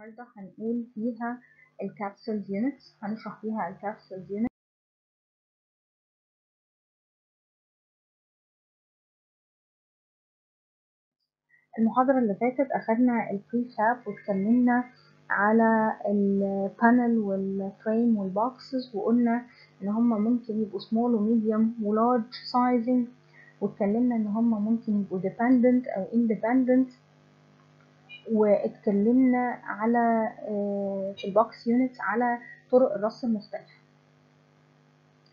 النهاردة هنقول فيها ال capsules units هنشرح فيها ال capsules units المحاضرة اللي فاتت أخدنا ال prefab واتكلمنا على ال panel وال frame وال boxes وقلنا إن هما ممكن يبقوا small و medium و large sizing واتكلمنا إن هما ممكن يبقوا dependent أو independent. واتكلمنا على في ال box units على طرق الرص المختلفة.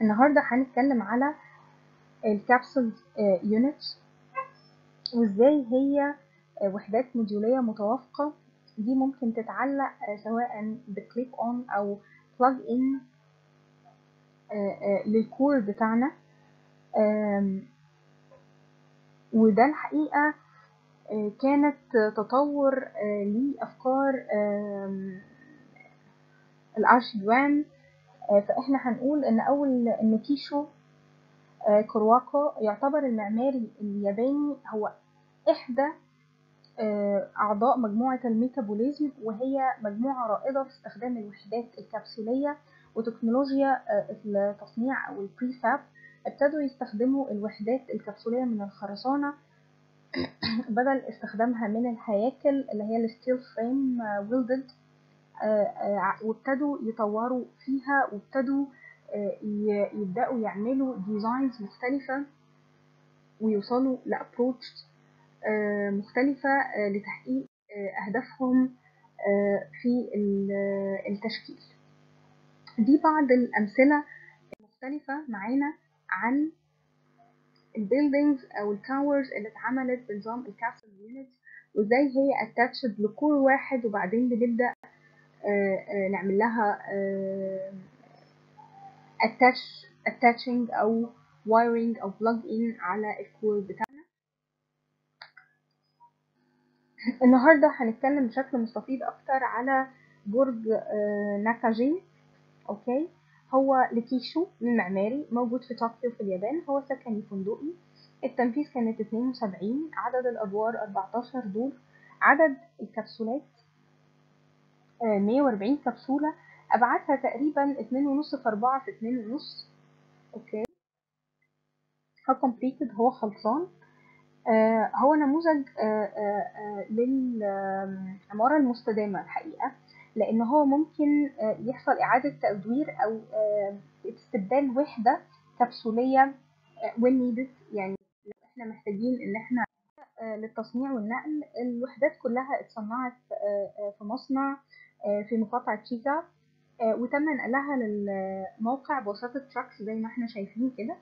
النهاردة هنتكلم على ال capsule units وازاي هي وحدات موديولية متوافقة. دي ممكن تتعلق سواء ب clip on أو plug in لل core بتاعنا. وده الحقيقة كانت تطور لأفكار ال Archigram فإحنا هنقول إن أول إن كيشو كوروكاوا يعتبر المعماري الياباني هو إحدى أعضاء مجموعة ال Metabolism وهي مجموعة رائدة في استخدام الوحدات الكبسولية وتكنولوجيا التصنيع أو ال prefab. ابتدوا يستخدموا الوحدات الكبسولية من الخرسانة بدل استخدامها من الهياكل اللي هي ال steel frame welded وابتدوا يطوروا فيها وابتدوا يبدأوا يعملوا designs مختلفة ويوصلوا ل approach مختلفة لتحقيق أهدافهم في التشكيل. دي بعض الأمثلة المختلفة معانا عن ال buildings أو ال towers اللي اتعملت بنظام ال capsule unit وإزاي هي attached ل core واحد وبعدين بنبدأ نعمل لها attach attaching أو wiring أو plug in على ال core بتاعنا. النهاردة هنتكلم بشكل مستفيض أكتر على برج ناكاجين. okay؟ هو لكيشو المعماري موجود في طوكيو في اليابان هو سكني فندقي. التنفيذ كانت 72 عدد الأدوار 14 دور عدد الكبسولات 140 كبسولة أبعادها تقريبا اتنين ونص في أربعة في اتنين ونص okay. هو completed هو خلصان. آه هو نموذج آه آه للعمارة المستدامة الحقيقة. لأن هو ممكن يحصل إعادة تدوير أو استبدال وحدة كبسولية when needed يعني لو إحنا محتاجين إن إحنا للتصنيع والنقل. الوحدات كلها اتصنعت في مصنع في مقاطعة شيجا وتم نقلها للموقع بواسطة trucks زي ما إحنا شايفين كده.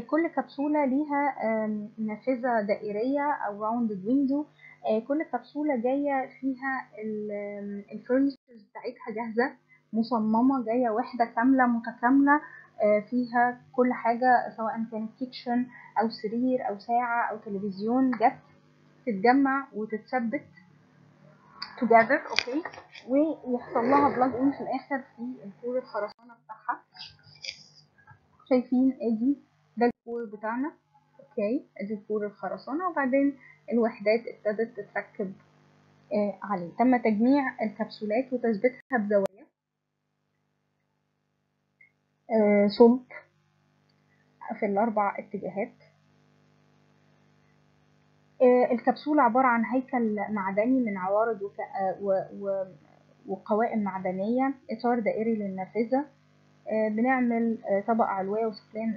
كل كبسولة ليها نافذة دائرية أو rounded window كل كبسولة جاية فيها ال furnitures بتاعتها جاهزة مصممة جاية وحدة كاملة متكاملة فيها كل حاجة سواء كانت kitchen أو سرير أو ساعة أو تلفزيون جت تتجمع وتتثبت together okay ويحصل لها plug in في الآخر في ال core الخرسانة بتاعها. شايفين؟ ادي ده ال core بتاعنا. أوكي أدي الخرسانة وبعدين الوحدات ابتدت تتركب آه عليه. تم تجميع الكبسولات وتثبيتها بزوايا. آه صلب في الأربع اتجاهات. آه الكبسولة عبارة عن هيكل معدني من عوارض. و... وقوائم معدنية. إطار دائري للنافذة بنعمل طبقة علوية وسفلين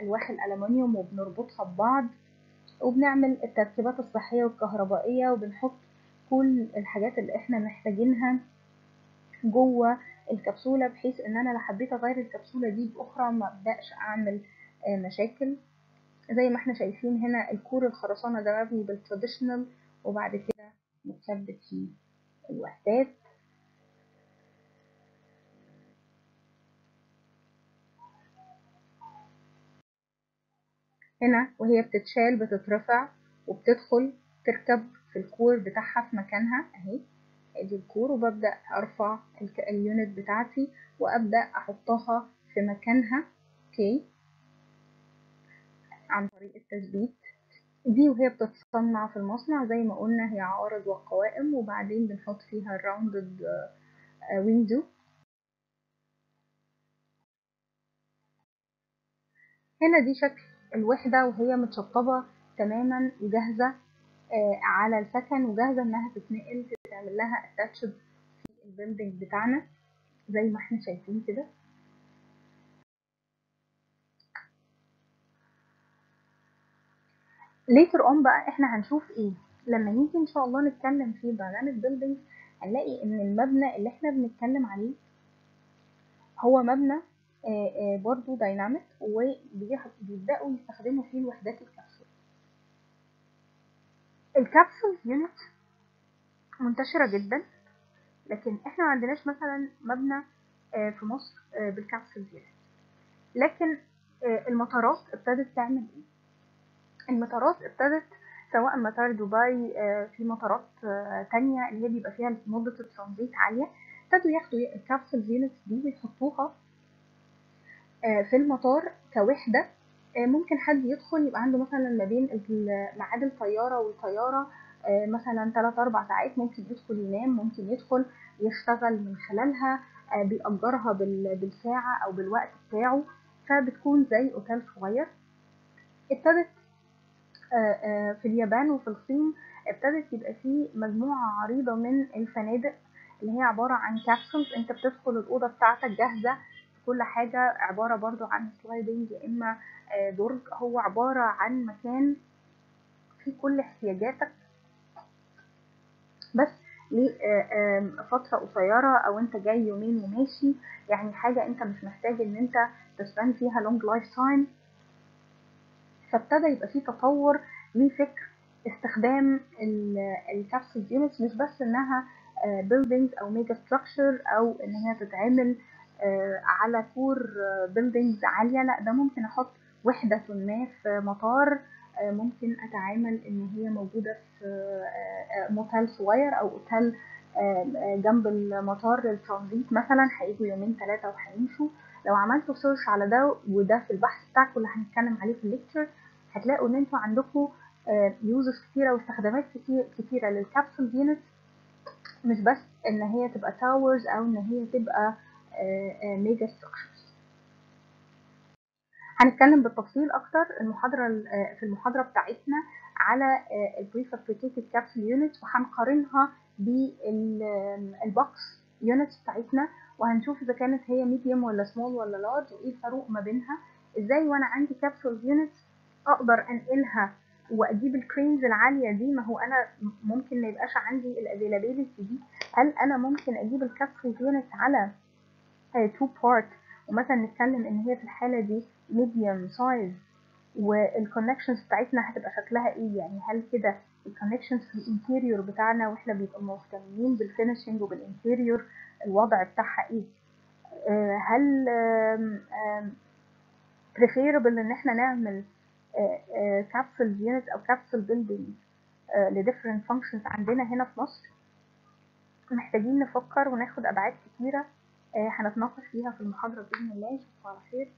ألواح الألمنيوم وبنربطها ببعض وبنعمل التركيبات الصحية والكهربائية وبنحط كل الحاجات اللي إحنا محتاجينها جوه الكبسولة بحيث إن أنا لو حبيت أغير الكبسولة دي بأخرى ما أبدأش أعمل مشاكل. زي ما إحنا شايفين هنا الكور الخرسانة ده مبني بالتراديشنال وبعد كده متثبت فيه الوحدات. هنا وهي بتتشال بتترفع وبتدخل تركب في ال core بتاعها في مكانها أهي. أدي ال core وببدأ أرفع ال unit بتاعتي وأبدأ أحطها في مكانها. okay. عن طريق التثبيت. دي وهي بتتصنع في المصنع زي ما قلنا هي عوارض وقوائم وبعدين بنحط فيها ال rounded window هنا دي شكل الوحدة وهي متشطبة تماما وجاهزة على السكن وجاهزة إنها تتنقل تعمل لها attached في ال building بتاعنا زي ما إحنا شايفين كده. Later on بقى إحنا هنشوف إيه؟ لما نيجي إن شاء الله نتكلم في dynamic building هنلاقي إن المبنى اللي إحنا بنتكلم عليه هو مبنى برضو dynamic وبيبدأوا يستخدموا فيه الوحدات ال capsule ال capsule unit منتشرة جدا لكن إحنا ما عندناش مثلا مبنى في مصر بال capsule unit لكن المطارات ابتدت تعمل إيه؟ المطارات ابتدت سواء مطار دبي في مطارات تانية اللي هي بيبقى فيها مدة الترانزيت عالية ابتدوا ياخدوا الكبسول يونتس دي ويحطوها في المطار كوحدة ممكن حد يدخل يبقى عنده مثلا ما بين ميعاد الطيارة والطيارة مثلا 3 4 ساعات ممكن يدخل ينام ممكن يدخل يشتغل من خلالها بيأجرها بالساعة أو بالوقت بتاعه فبتكون زي أوتيل صغير. ابتدت في اليابان وفي الصين ابتدت يبقى فيه مجموعة عريضة من الفنادق اللي هي عبارة عن capsules أنت بتدخل الأوضة بتاعتك جاهزة كل حاجة عبارة برضو عن sliding يا إما درج. هو عبارة عن مكان فيه كل احتياجاتك. بس لفترة قصيرة أو أنت جاي يومين وماشي يعني حاجة أنت مش محتاج إن أنت ت spend فيها long life time فابتدى يبقى فيه تطور لفكر استخدام ال capsule units مش بس إنها buildings أو mega structure أو إن هي تتعمل على core buildings عالية. لا ده ممكن أحط وحدة ما في مطار. ممكن أتعامل إن هي موجودة في موتيل صغير أو أوتيل جنب المطار للترانزيت مثلا. هيجوا يومين ثلاثة وهيمشوا. لو عملتوا search على ده وده في البحث بتاعكم اللي هنتكلم عليه في ال lecture هتلاقوا إن أنتوا عندكم uses كتيرة واستخدامات كتير كتيرة لل capsule unit مش بس إن هي تبقى towers أو إن هي تبقى mega structures هنتكلم بالتفصيل أكتر. المحاضرة في المحاضرة بتاعتنا على ال prefabricated capsule units وهنقارنها بال box units بتاعتنا وهنشوف إذا كانت هي medium ولا سمول ولا large وإيه الفروق ما بينها. إزاي وأنا عندي capsule units أقدر أنقلها وأجيب ال cranes العالية دي؟ ما هو أنا ممكن ما يبقاش عندي ال availability دي. هل أنا ممكن أجيب ال capsule unit على two part ومثلا نتكلم إن هي في الحالة دي medium size وال connections بتاعتنا هتبقى شكلها إيه؟ يعني هل كده ال connections في ال interior بتاعنا وإحنا بيبقى مهتمين بال finishing وبال interior الوضع بتاعها إيه؟ هل preferable إن إحنا نعمل capsule unit أو capsule building ل different functions عندنا هنا في مصر؟ محتاجين نفكر وناخد أبعاد كتيرة هنتناقش فيها في المحاضرة بإذن الله على خير.